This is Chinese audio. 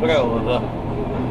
不该我喝。